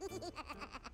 Ha ha ha ha!